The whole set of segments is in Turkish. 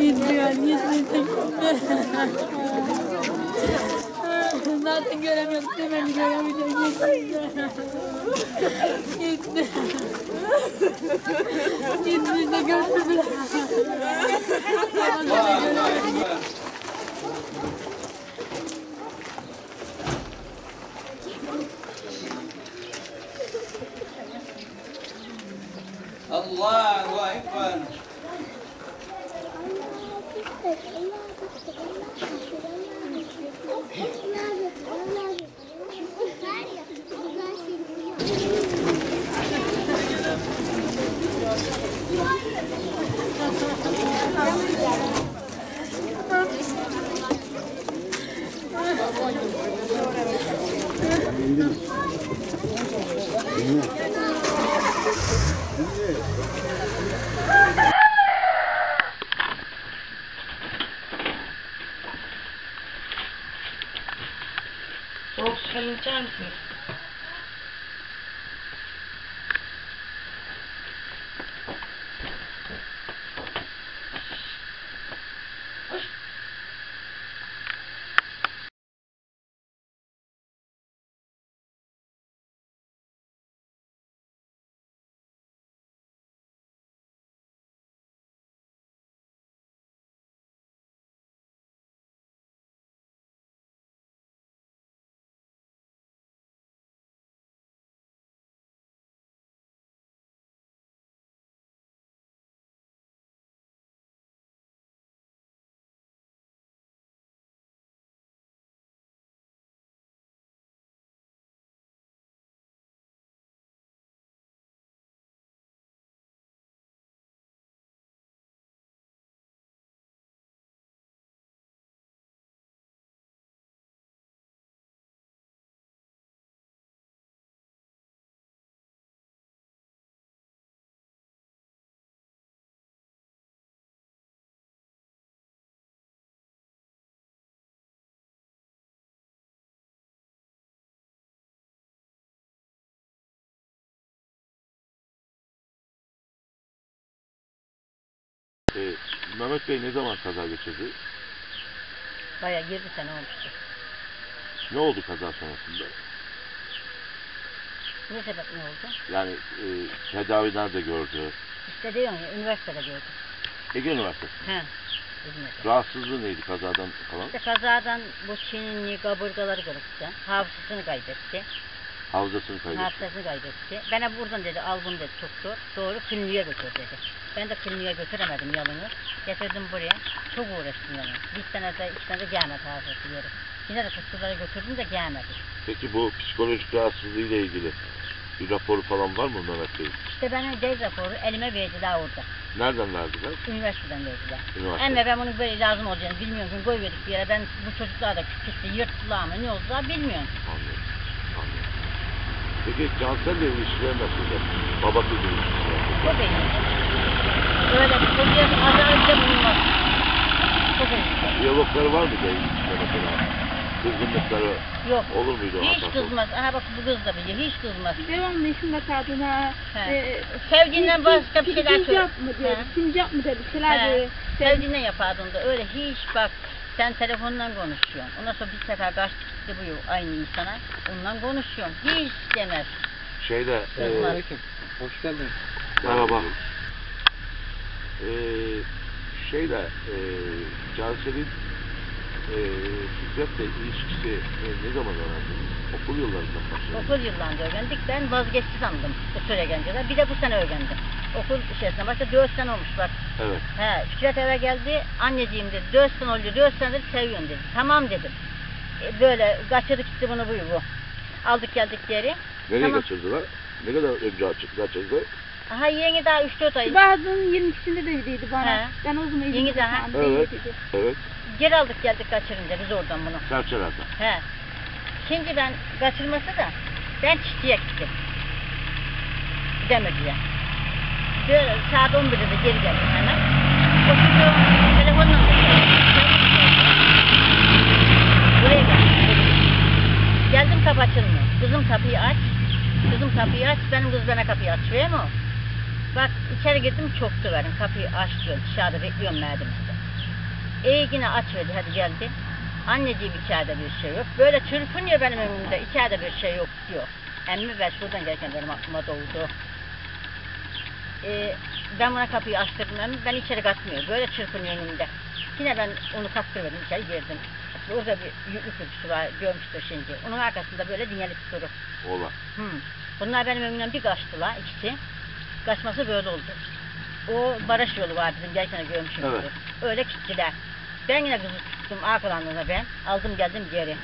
Gidiyor, gitmedim. Zaten göremiyorum, dememi göremeyeceğim. Gitti. Gitti. Gitti de gördüm. Ama da göremiyorum. الله أكبر Thank you. Ekber. Soğuk su falan içer misiniz? Ee, Mehmet Bey ne zaman kaza geçirdi? Bayağı 20 sene olmuştu. Ne oldu kaza sonrasında? Ne sebep ne oldu? Yani e, tedavi nerede gördü? İşte diyorum ya üniversitede gördüm. Ege Üniversitesi. He. İzmir'de. Rahatsızlığı neydi kazadan falan? İşte kazadan bu çenini, kaburgaları kırıktı. Hafızasını kaybetti. Hafızasını kaybetti. Hafızasını kaybetti. Bana buradan dedi al bunu dedi doktor. Doğru kliniğe götür dedi. Ben de kliniğe götüremedim yalını. Getirdim buraya. Çok uğraştım yani. Bir sene de iki sene de gelmedi hafızası yeri. Yine de doktorlara götürdüm de gelmedi. Peki bu psikolojik rahatsızlığıyla ilgili bir raporu falan var mı Mehmet Bey? İşte bana dez raporu elime verdiler orada. Nereden verdiler? Üniversiteden verdiler. Üniversite. Ama ben bunun böyle lazım olacağını bilmiyorum. Koyverdik bir yere. Ben bu çocuklar da küçüktü, yırttılar mı ne oldular bilmiyorum. Anlıyorum. Anlıyorum. Peki Cansel'le ilişkiler nasıldı? Baba kız ilişkiler. Çok iyi. Böyle bir çocuğa acayip de bulunmaz. Çok iyi. Diyalogları var mı mesela? Kızgınlıkları Yok. olur muydu? Hiç Hatta- kızmaz. Aha bak bu kız da biliyor. Hiç kızmaz. Devamlı işin kadına. He. e, Sevdiğinden başka bir şeyler söyle. Sincap mı dedi, He. sincap mı dedi, bir şeyler He. dedi. Sevdiğinden yapardın da öyle hiç bak sen telefondan konuşuyorsun. Ondan sonra bir sefer kaçtı gitti bu aynı insana. Ondan konuşuyorsun. Hiç demez. Şeyde e, Kızmaz. Hoş geldin. Merhaba. Ee, şeyle e, Cansel'in e, Fikret'le ilişkisi e, ne zaman öğrendiniz? Okul yıllarından başladı. Okul yıllarında öğrendik. Ben vazgeçti sandım bu süre gelince. Bir de bu sene öğrendim. Okul içerisinde başta 4 sene olmuş bak. Evet. He, Fikret eve geldi. Anneciğim dedi 4 sene oluyor 4 senedir seviyorum dedi. Tamam dedim. E, böyle kaçırdık gitti bunu bu bu. Aldık geldik geri. Nereye Tamam. kaçırdılar? Ne kadar önce açık kaçırdı? Aha yeni daha 3-4 ay. Bazının 22'sinde de dedi bana. He. Ben o zaman Yeni daha. Evet. Evet. Geri aldık geldik kaçırınca biz oradan bunu. Serçelerden. He. Şimdi ben kaçırması da ben çiftliğe gittim. Demirci'ye. Böyle saat 11'de de geri geldim hemen. O çocuğu telefonla Buraya geldim. Geldim kapı açılmıyor. Kızım kapıyı aç. Kızım kapıyı aç. Benim kız bana kapıyı açmıyor mu? Bak içeri girdim çok döverim. Kapıyı aç diyor. Dışarıda bekliyorum merdivende. İyi yine aç verdi. Hadi geldi. Anneciğim içeride bir şey yok. Böyle çırpınıyor benim önümde. İçeride bir şey yok diyor. Emmi ve şuradan gelirken benim aklıma doğdu. Ee, ben buna kapıyı açtırdım emmi. Ben içeri katmıyor. Böyle çırpınıyor önümde. Yine ben onu kaktırmadım. içeri girdim. Orada bir yüklü kürsüsü var. Görmüştür şimdi. Onun arkasında böyle dinyelik duru. Ola. Hı. Bunlar benim önümden bir kaçtılar ikisi. Kaçması böyle oldu. O barış yolu var bizim gelirken görmüşüm. Evet. Öyle gittiler. Ben yine kızı tuttum arkalarına ben. Aldım geldim geri.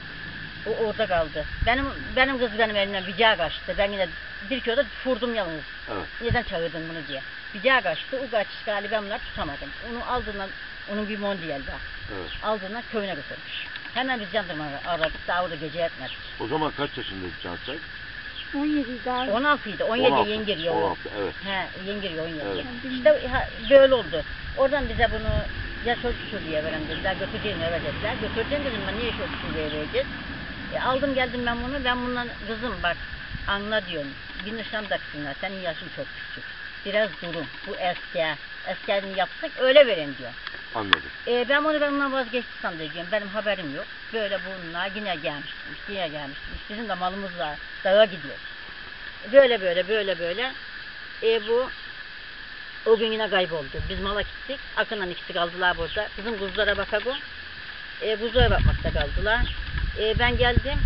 O orada kaldı. Benim benim kız benim elimden bicağa kaçtı. Ben yine bir kere vurdum yalnız. Evet. Neden çağırdın bunu diye. Bicağa kaçtı. O kaçış galiba ben bunları tutamadım. Onu aldığından onun bir mondiyel var. Evet. Aldığından köyüne götürmüş. Hemen biz jandarmayı aradık. Daha orada gece yatmadık. O zaman kaç yaşındaydı Cansel? 17 daha. 16 idi. 17 16. yeni giriyor. o. 16 evet. He, yeni giriyor 17. Evet. İşte ha, böyle oldu. Oradan bize bunu ya çocuk diye veren dediler. Götüreceğini eve dediler. Götüreceğim dedim ben niye çocuk diye vereceğiz. E, aldım geldim ben bunu. Ben bundan kızım bak anla diyorum. Bir nişan taksınlar. Senin yaşın çok küçük. Biraz durun. Bu eski. Eskerini yapsak öyle verin diyor. Anladım. E, ben bunu ben ondan vazgeçti sanıyorum. Benim haberim yok. Böyle bunlar yine gelmişmiş, yine gelmişmiş. Bizim de malımız var. Dağa gidiyoruz. Böyle böyle böyle böyle. E, bu o gün yine kayboldu. Biz mala gittik. Akın'la ikisi kaldılar burada. Bizim kuzulara bakak o. E, kuzuya bakmakta kaldılar. E, ben geldim.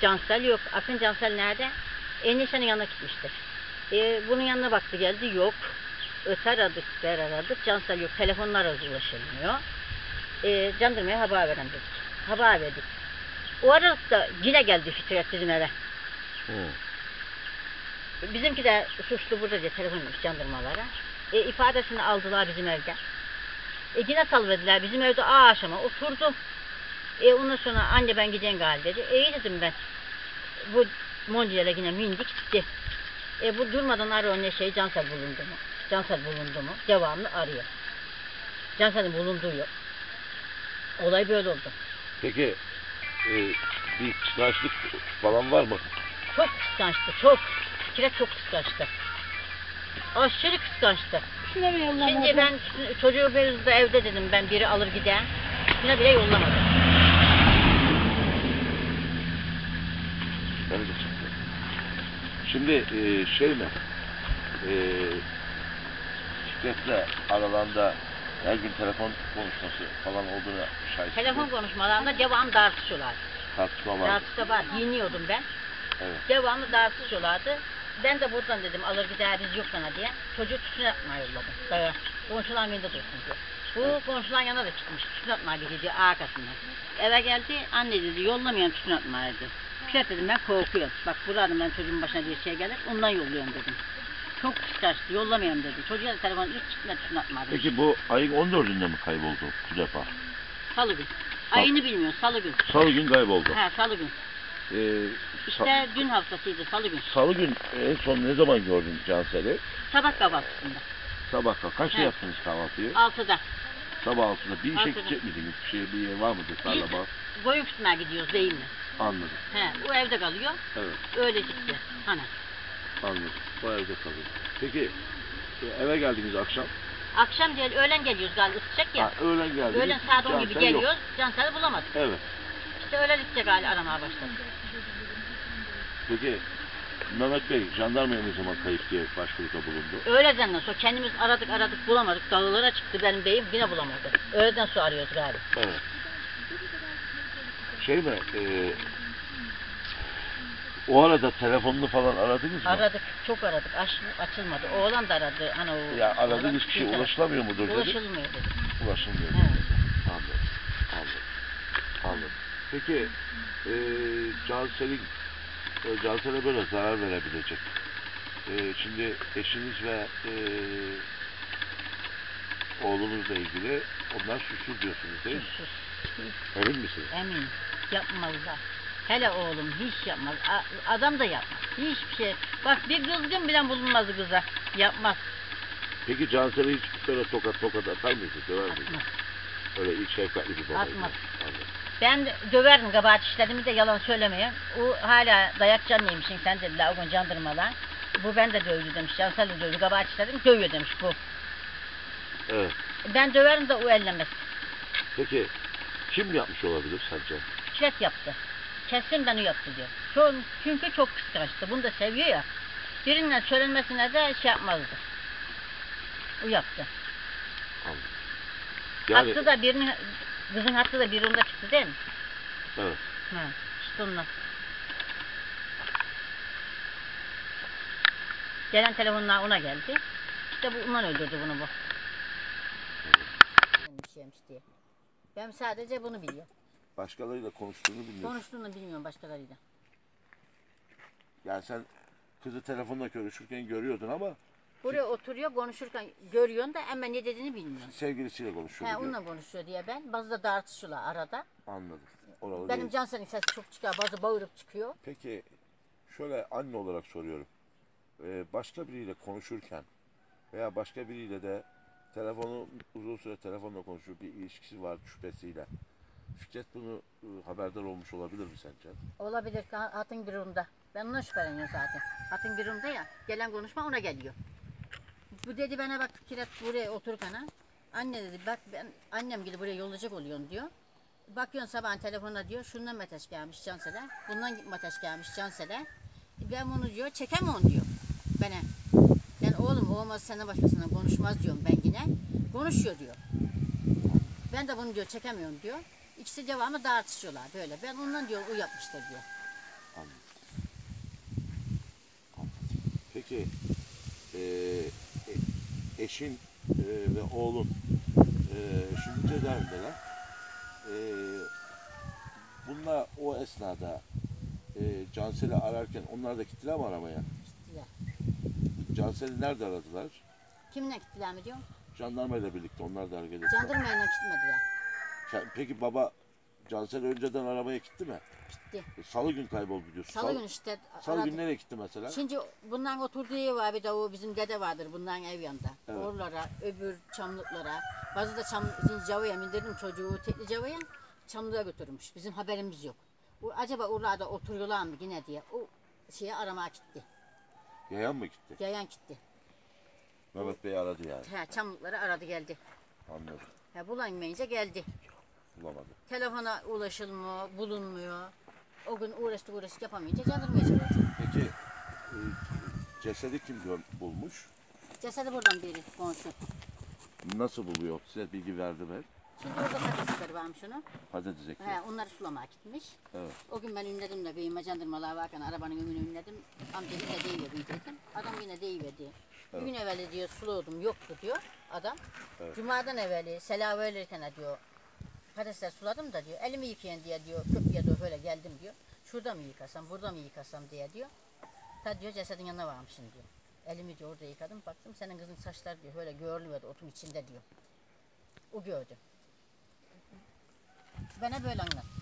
Cansel yok. Akın Cansel nerede? E, Nişan'ın yanına gitmiştir. E, bunun yanına baktı geldi. Yok. Öte aradık, ber aradık. Cansel yok. Telefonlar ulaşılmıyor. E, jandarmaya haber veren dedik. Haber verdik. O aralıkta yine geldi Fikret bizim eve. Hı. Bizimki de suçlu burada diye telefon etmiş jandarmalara. E, ifadesini aldılar bizim evde. E, yine salıverdiler. Bizim evde akşama oturdu. E, ondan sonra anne ben gideyim galiba dedi. E, iyi dedim ben. Bu Mondial'e yine mindik gitti. E, bu durmadan arıyor ne şey Cansel bulundu mu? Cansel bulundu mu? Devamlı arıyor. Cansel'in bulunduğu yok. Olay böyle oldu. Peki e, bir kıskançlık falan var mı? Çok kıskançtı, çok. Fikret çok kıskançtı. Aşırı kıskançtı. Şuna bir yollamadı. Şimdi ben çocuğu de evde dedim ben biri alır gider. Şuna bile yollamadım. Şimdi e, şey mi? E, Fikret'le aralarında her gün telefon konuşması falan olduğunu şahit Telefon konuşmalarında devam tartışıyorlar. tartışma var. Tartışma var. Giyiniyordum ben. Evet. Devamlı tartışıyorlardı. Ben de buradan dedim alır gider biz yok sana diye. Çocuğu tütün atmaya yolladım. Dağa. Komşuların yanında dursun diye. Bu komşuların yanına da çıkmış. Tütün atmaya gidiyor arkasından. Eve geldi. Anne dedi yollamayayım tütün atmaya dedi. Fikret dedim ben korkuyorum. Bak buradan ben çocuğun başına bir şey gelir. Ondan yolluyorum dedim. Çok kıskançtı. Yollamayayım dedi. Çocuğa da telefon hiç çıkma tütün atma dedi. Peki bu ayın 14'ünde mi kayboldu bu defa? Salı gün. Ayını bilmiyorum. Salı gün. Salı gün kayboldu. Ha salı gün. Ee, sa- İşte dün haftasıydı salı gün. Salı gün en son ne zaman gördün Cansel'i? Sabah kahvaltısında. Sabah kalk- kaçta He. yaptınız kahvaltıyı? Altıda. Sabah altında bir işe Altıda. gidecek miydiniz? Bir şey bir yer var mıdır? Tarla Biz bağ? koyun tutmaya gidiyoruz değil mi? Anladım. He, o evde kalıyor. Evet. Öyle gitti. Hani. Anladım. Bu evde kalıyor. Peki e, eve geldiniz akşam. Akşam değil, öğlen geliyoruz galiba ısıtacak ya. Ha, öğlen geldiniz. öğlen saat 10 gibi Cansel yok. geliyoruz. Cansel'i bulamadık. Evet. İşte gidecek hali aramaya başladık. Peki Mehmet Bey jandarmaya ne zaman kayıp diye başvuruda bulundu? Öğleden sonra kendimiz aradık aradık bulamadık. Dağlara çıktı benim beyim yine bulamadı. Öğleden sonra arıyoruz galiba. Evet. Şey mi? E, o arada telefonunu falan aradınız mı? Aradık, çok aradık. Aç, açılmadı. Oğlan da aradı. Hani o, Ya aradığınız aradık, kişi ulaşılamıyor mudur dedi? Ulaşılmıyor dedi. Ulaşılmıyor. He. Anladım. Anladım. Anladım. Peki e, Cansel'in e, Cansel'e böyle zarar verebilecek. E, şimdi eşiniz ve e, oğlunuzla ilgili onlar suçlu diyorsunuz değil mi? Sus, Emin misiniz? Emin. Yapmazlar. Hele oğlum hiç yapmaz. A- adam da yapmaz. Hiçbir şey. Bak bir kızgın bile bulunmaz kıza. Yapmaz. Peki Cansel'e hiç böyle tokat tokat atar mıydı? Döver miydi? Atmaz. Öyle ilk şefkatli bir babaydı. Atmaz. Anladım. Ben döverdim kabahat işlerimi de yalan söylemeyeyim. O hala dayak canlıymışsın sen dediler o gün candırmalar. Bu ben de dövdü demiş. Cansel de dövdü kabahat işledim dövüyor demiş bu. Evet. Ben döverim de o ellemez. Peki kim yapmış olabilir sence? Kiret yaptı. Kesin beni yaptı diyor. Çok, çünkü çok kıskançtı. Bunu da seviyor ya. Birinden söylenmesine de şey yapmazdı. O yaptı. Yani Hattı da birinin, kızın hattı da bir onda çıktı değil mi? evet. Ha, işte onunla. Gelen telefonlar ona geldi. İşte bu ondan öldürdü bunu bu. Bir şeymiş diye. Ben sadece bunu biliyorum. Başkalarıyla konuştuğunu bilmiyorsun. Konuştuğunu bilmiyorum başkalarıyla. Yani sen kızı telefonla görüşürken görüyordun ama Buraya oturuyor konuşurken görüyorsun da ama ne dediğini bilmiyorsun. sevgilisiyle konuşuyordu. He, diyor. onunla konuşuyor diye ben. Bazı da tartışıyorlar arada. Anladım. Oralı Benim değil. Cansel'in sesi çok çıkıyor. Bazı bağırıp çıkıyor. Peki şöyle anne olarak soruyorum. Ee, başka biriyle konuşurken veya başka biriyle de telefonu uzun süre telefonla konuşuyor bir ilişkisi var şüphesiyle. Fikret bunu e, haberdar olmuş olabilir mi sence? Olabilir ki hatın bir runda. Ben ondan şüpheleniyorum zaten. Hatın bir runda ya. Gelen konuşma ona geliyor. Bu dedi bana bak Kiret buraya otururken ha. Anne dedi bak ben annem gibi buraya yollayacak oluyorsun diyor. Bakıyorsun sabahın telefonuna diyor şundan meteş gelmiş Cansel'e. Bundan meteş gelmiş Cansel'e. Ben bunu diyor çekemem diyor. Bana. Yani oğlum olmaz senden başkasından konuşmaz diyorum ben yine. Konuşuyor diyor. Ben de bunu diyor çekemiyorum diyor. İkisi devamlı tartışıyorlar böyle. Ben ondan diyor o yapmıştır diyor. Peki e, e, eşin e, ve oğlun e, şimdi cezaevindeler. E, bunlar o esnada e, Cansel'i ararken onlar da gittiler mi aramaya? Gittiler. Cansel'i nerede aradılar? Kiminle gittiler mi diyor. Jandarma ile birlikte onlar da hareket ettiler. Jandarmayla gitmediler. Peki baba Cansel önceden aramaya gitti mi? Gitti. E, Salı gün kayboldu diyorsun. Salı günü işte Salı aradı. gün nereye gitti mesela? Şimdi bundan oturduğu ev var bir de o bizim dede vardır bundan ev yanında. Evet. Oralara, öbür çamlıklara. Bazı da çam, Cava'ya bindirdim çocuğu tekli Cava'ya. Çamlığa götürmüş. Bizim haberimiz yok. O, acaba oralarda oturuyorlar mı yine diye. O şeye aramaya gitti. Yayan mı gitti? Yayan gitti. Mehmet Bey aradı yani. He, çamlıkları aradı geldi. Anladım. He, bulamayınca geldi. Bulamadı. Telefona ulaşılmıyor, bulunmuyor. O gün uğraştık uğraştık yapamayınca jandarmaya çağırdı. Peki e, cesedi kim gör- bulmuş? Cesedi buradan biri komşu. Nasıl buluyor? Size bilgi verdi mi? Şimdi orada patatesleri varmış onu. Patates ekti. He, onları sulamaya gitmiş. Evet. O gün ben ünledim de benim macandırmalar varken arabanın önünü ünledim. Amca yine deyiverdi dedim. Adam yine deyiverdi. Bir gün evveli diyor suluyordum yoktu diyor adam. Evet. Cuma'dan evveli selam verirken diyor patatesler suladım da diyor elimi yıkayan diye diyor köprüye doğru böyle geldim diyor. Şurada mı yıkasam burada mı yıkasam diye diyor. Ta diyor cesedin yanına varmışsın diyor. Elimi diyor orada yıkadım baktım senin kızın saçları diyor böyle görünüyordu otun içinde diyor. O gördü. Bana böyle anlattı.